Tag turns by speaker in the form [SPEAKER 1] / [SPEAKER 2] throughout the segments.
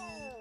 [SPEAKER 1] Woo!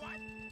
[SPEAKER 1] what?